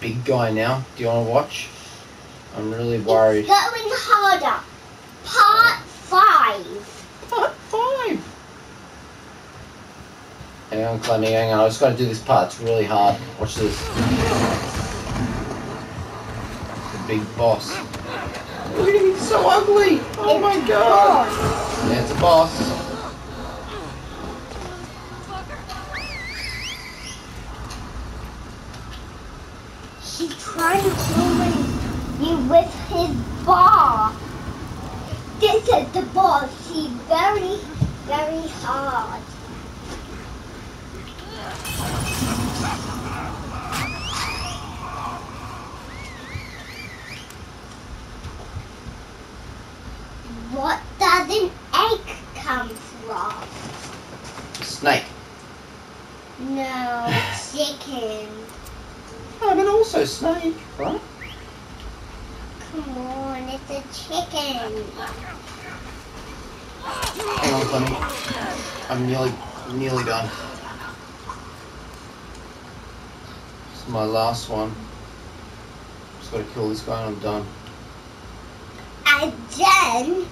big guy now. Do you want to watch? I'm really worried. It's going harder. Part five. Part five. Hang on, Clemmy, hang on. I just got to do this part. It's really hard. Watch this. The big boss. Look at him, he's so ugly. Oh It's my god. gone. He's trying to kill me you with his bar. This is the ball. He's very, very hard. What does an egg come from? Snake. No, chicken. Oh, but also snake, right? Come on, it's a chicken. Hang on, Clemmy. I'm nearly, nearly done. This is my last one. Just gotta kill this guy and I'm done. And then,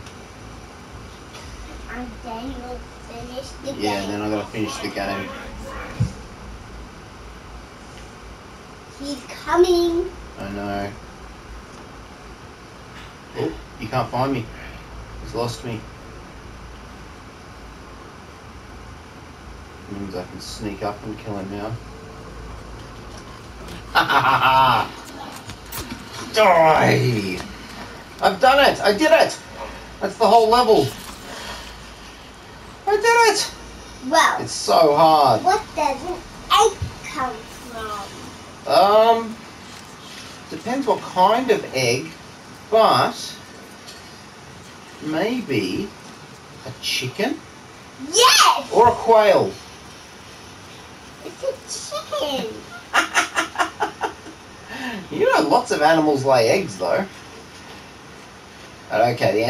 and then you'll finish the Yeah, game. then I gotta finish the game. He's coming. I know. Oh, you can't find me. He's lost me. Means I can sneak up and kill him now. Ha ha ha ha! Die! I've done it! I did it! That's the whole level. I did it! Well, It's so hard. what does an egg come from? Um, depends what kind of egg, but maybe a chicken Yes! or a quail. It's a chicken. you know, lots of animals lay eggs though. Okay, the